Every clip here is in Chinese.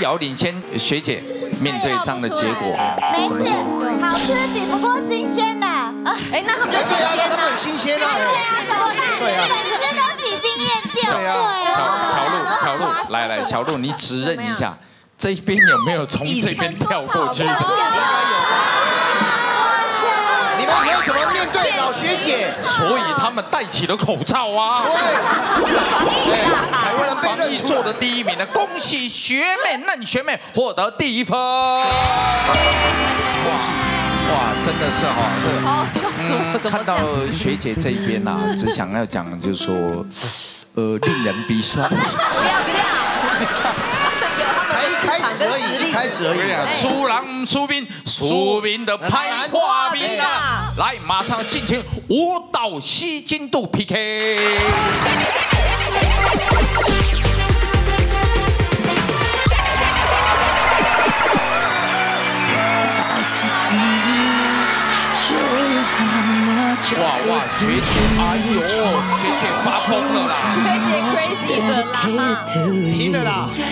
遥领先学姐，面对这样的结果，没事，好吃抵不过新鲜的。哎，那他们就新鲜呐，很新鲜啊。对啊，怎么办？对啊粉丝都喜新厌旧。对啊小小鹿，小鹿，来来，小鹿，你指认一下，这边有没有从这边跳过去的？面对老学姐？所以他们戴起了口罩啊。台湾人被防疫做的第一名的，恭喜学妹嫩学妹获得第一分。哇哇，真的是哈，这个哦，笑死我，看到学姐这一边呐、只想要讲就是说，呃，令人鼻酸。不要不要，开始而已，开始而已。输人输兵，输兵的拍挂兵啊！来，马上进行舞蹈吸金度 PK。dedicated to you.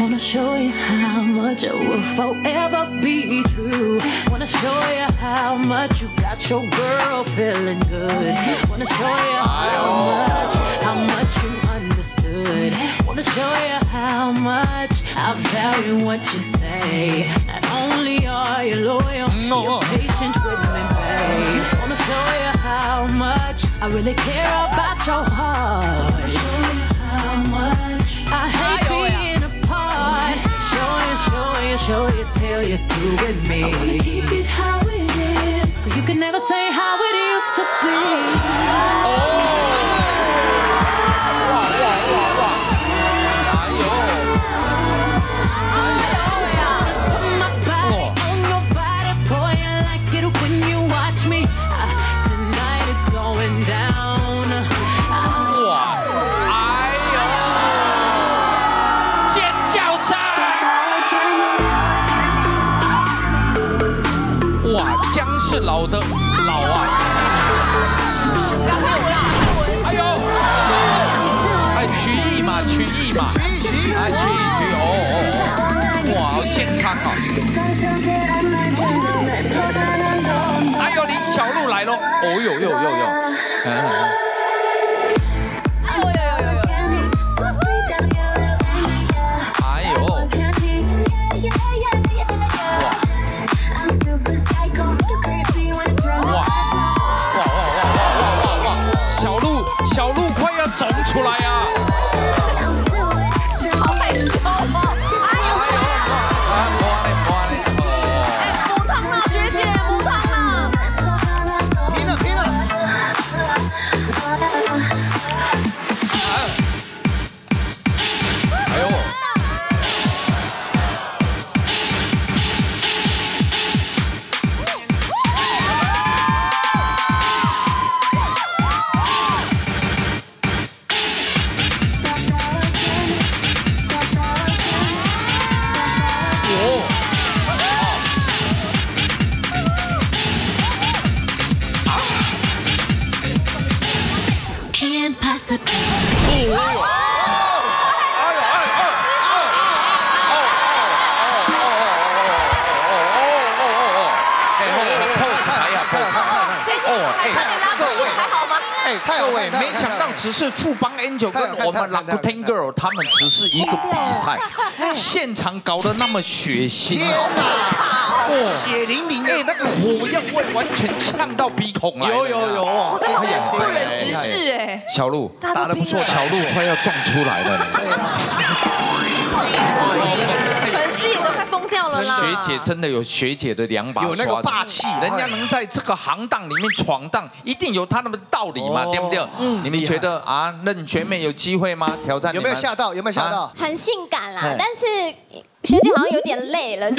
Wanna show you how much I will forever be true. Wanna show you how much you got your girl feeling good. Wanna show you how much, how much you understood. Wanna show you how much I value what you say. Not only are you loyal, no. you're patient with me, babe. Wanna show you how much I really care about your heart. Wanna show you how much I hate being apart. Show you, show you, show you till you're through with me. 老的老啊！赶快舞啦！哎呦，哎，曲艺嘛，曲艺嘛，曲艺曲艺哎，曲艺曲艺，哦哦哦，哇，好健康哦！哎呦，林小璐来喽！哦呦呦呦呦！哎，各位，没想到只是富邦 Angel 跟我们 l a k u t e n Girl 他们只是一个比赛，现场搞得那么血腥天啊！哪！血淋淋哎，的。那个火药味完全呛到鼻孔来了。有有有哦，哎呀不忍直视哎！小鹿打得不错，小鹿快要撞出来了 疯掉了啦！学姐真的有学姐的两把刷子，有那个霸气人家能在这个行当里面闯荡，一定有他们的道理嘛，哦对不对？你们觉得啊，任学妹有机会吗？挑战有没有吓到？有没有吓到？很性感啦哎，但是学姐好像有点累了。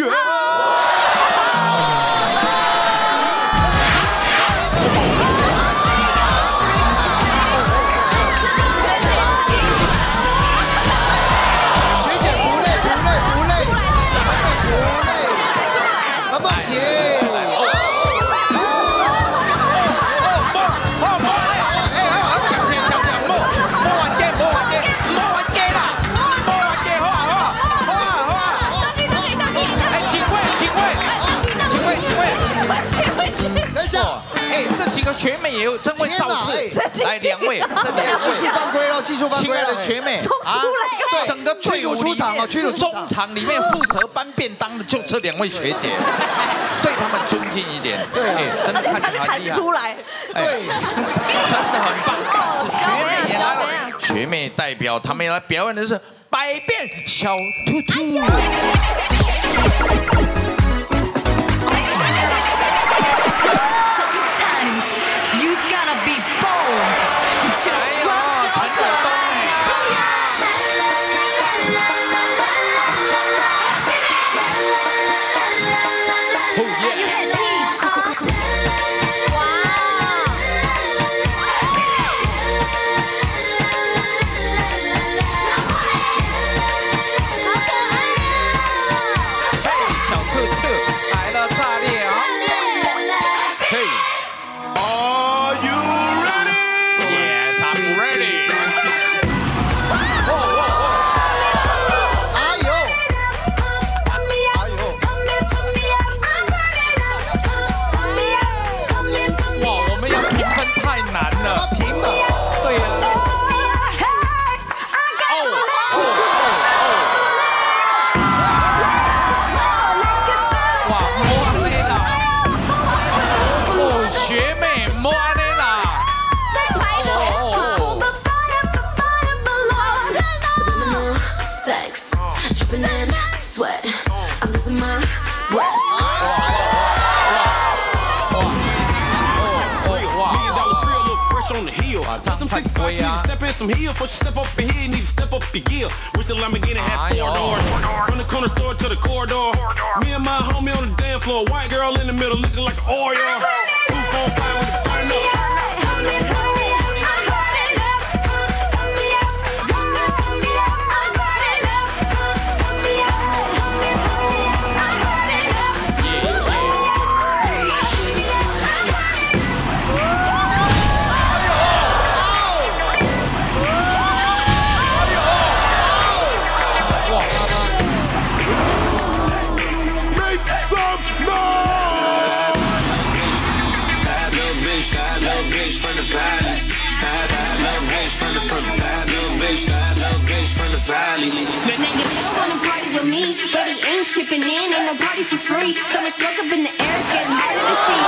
个学妹也有真会造次天哪，来两位，这两技术位。犯规了，技术犯规了，的学妹，啊整个队伍出场里面哦驱逐出场。中场里面负责搬便当的就这两位学姐，对。他们尊敬一点，对，真的看起来很厉害，出来，哎，真的很棒。是学妹也来了，学妹代表他们来表演的是百变小兔兔。gonna be bold. Just run the oh, Yeah. fresh on the heel. Got some six five, need to step in some heel. Before step up in here, need to step up the gear. Wish the Lamborghini had four doors. From the corner store to the corridor. Me and my homie on the damn floor. White girl in the middle looking like an Oreo. Roof on fire with the with me, but he ain't chipping in, ain't no party for free. So much smoke up in the air, it's getting harder to see.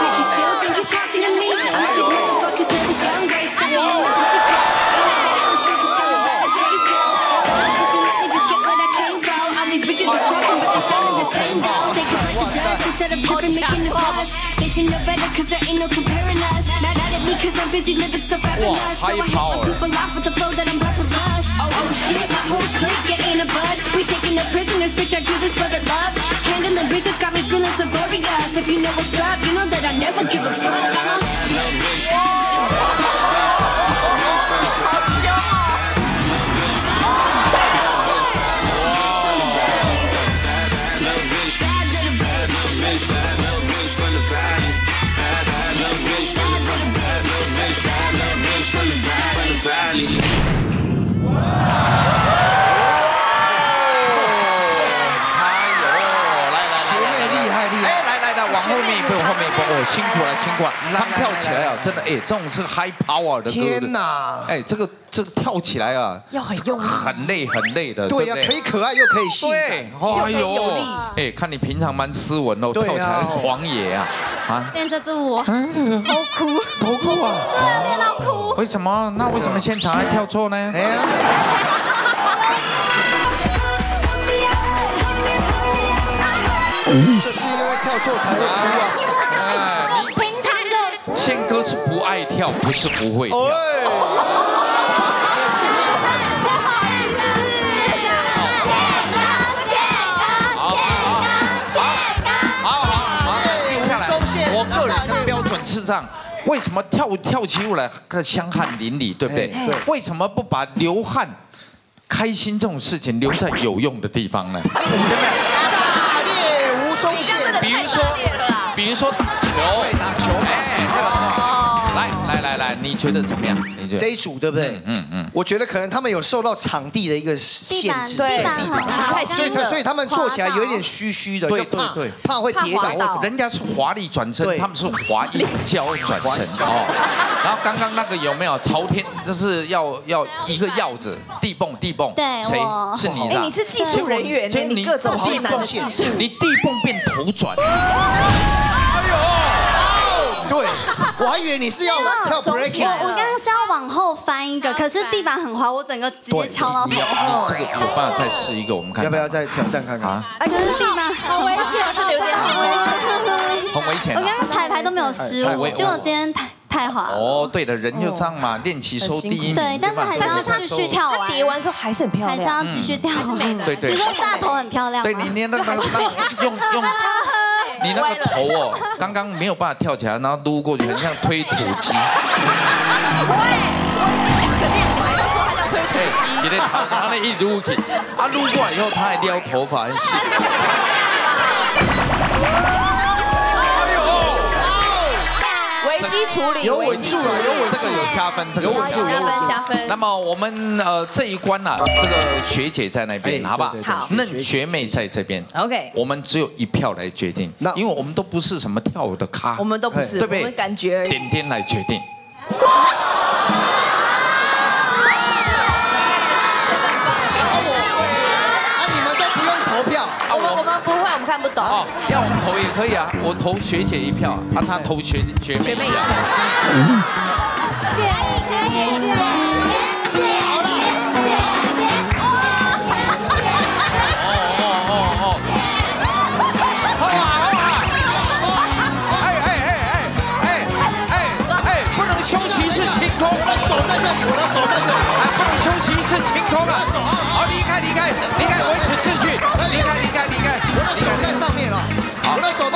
Bitch, you still think you're talking to me? Like these motherfuckers that is young, grace, still in the place. Let me just get what I came for. All these bitches are talking, but they sounding the same though. They can the dust instead of tripping, making the fuss. They should know better, cause there ain't no comparing us. Mad at me, cause I'm busy living so fabulous. So I high hit power. my people off with the flow that I'm about to bust. Oh, oh shit, my whole clique getting a buzz. The prisoners, bitch, I do this for the love. Handling business got me feeling so glorious. If you know what's up, you know that I never give a fuck. Uh-huh. I'm a 哦，辛苦了，辛苦了，他们跳起来啊，真的，哎，这种是 high power 的歌，天哪！哎，这个这个跳起来啊，要很用力。很累很累的，对呀，可以可爱又可以性感对，，哎呦，哎，看你平常蛮斯文哦，跳起来很狂野啊，啊，练这支舞，好哭，好哭啊，练到哭。为什么？那为什么现场还跳错呢？哎呀，就是因为跳错才会哭啊！宪哥是不爱跳，不是不会好好好我个人的标准是这样：为什么跳跳起舞来香汗淋漓，对不对？为什么不把流汗、开心这种事情留在有用的地方呢？对不对？炸裂无中线，比如说，比如说打觉得怎么样？你觉得这一组对不对？嗯嗯，我觉得可能他们有受到场地的一个限制，对地板很好，太所以他所以他们做起来有一点虚虚的，对对对怕会跌倒或什么。人家是华丽转身，他们是华丽娇转身 哦。然后刚刚那个有没有朝天？就是要要一个要子地蹦地蹦，对谁我是你的啊？哎，你是技术人员呢，结果你各种地地难的技术。你地蹦变头转，对，我还以为你是要跳我 breaking，我刚刚是要往后翻一个，可是地板很滑，我整个直接敲到头你。要你这个有办法再试一个，我们看看要不要再挑战看看？啊？啊，可是地板好危险，这个有点好危险。很危险啊！我刚刚彩排都没有失误结果今天太太滑。哦，对的，人就这样嘛，练习收第一名，对，但是还是要继续。跳完，他叠完之后还是很漂亮还是，要继续跳。对对比如说大头很漂亮对你捏那个那个用用你那个头哦，刚刚没有办法跳起来，然后撸过去，很像推土机。对，今天他他那一撸起，他撸过来以后，他还撩头发，很细。危机处理，有稳住了，有稳住这个有加分，这个有有稳住，有加稳住。分加分。那么我们呃这一关呢、这个学姐在那边，哎好不好好嫩学妹在这边。OK，我们只有一票来决定那，因为我们都不是什么跳舞的咖，我们都不是，对不对我们感觉而已。点点来决定。看不懂。哦，要我们投也可以啊，我投学姐一票，啊，他投学学妹一票。哦哦哦哦。好啊好啊！哎哎哎哎哎哎哎，不能休息是清空，我的手在这里，我的手在这里。哎，不能休息一次清空啊！好，离开离开离开，维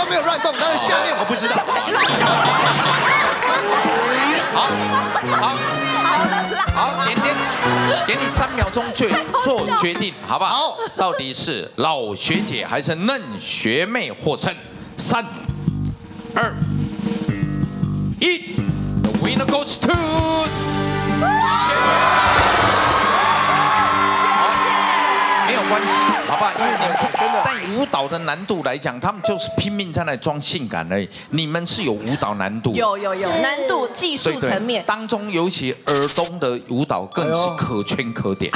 都没有乱动，但是下面我不知道。好，好，好，点点，给你三秒钟去做决定，好不好？好，到底是老学姐还是嫩学妹获胜？三、二、一，The winner goes to 关系，好不好？因为你们真的但舞蹈的难度来讲，他们就是拼命在那装性感而已。你们是有舞蹈难度，有有有，难度技术层面。当中，尤其尔东的舞蹈更是可圈可点。